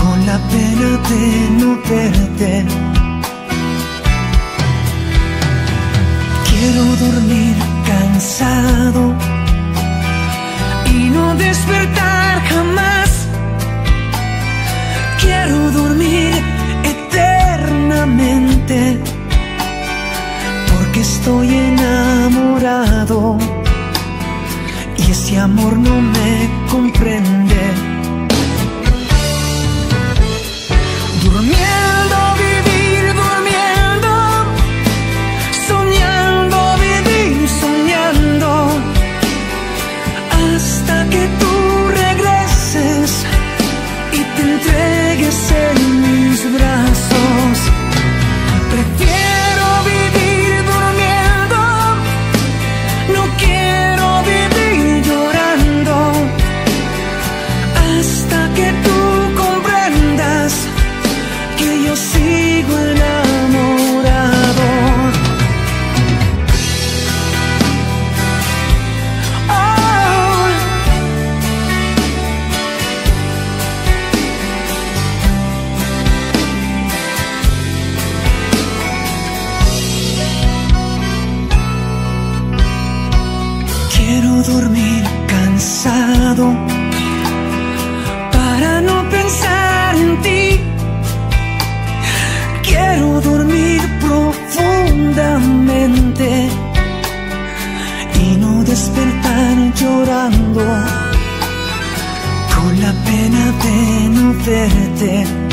con la pena de no verte. Quiero dormir cansado y no despertar jamás. Quiero dormir eternamente porque estoy enamorado você. Quiero dormir cansado para no pensar en ti. Quiero dormir profundamente y no despertar llorando con la pena de no verte.